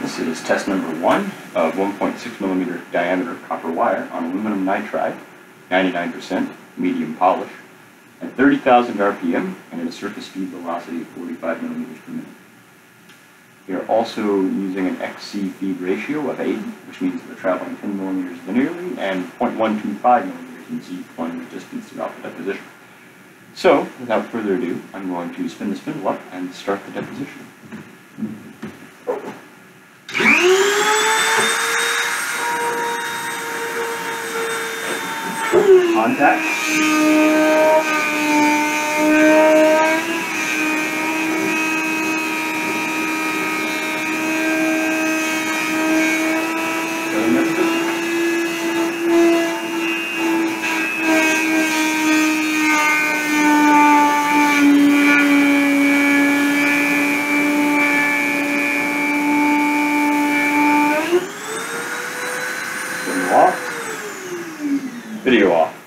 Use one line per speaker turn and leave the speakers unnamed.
This is test number one of 1.6 millimeter diameter copper wire on aluminum nitride, 99% medium polish, at 30,000 RPM and at a surface speed velocity of 45 millimeters per minute. We are also using an XZ feed ratio of 8, which means we're traveling 10 millimeters linearly and 0.125 millimeters in Z deploying resistance throughout the deposition. So, without further ado, I'm going to spin the spindle up and start the deposition. Contact. Filling off. Video off.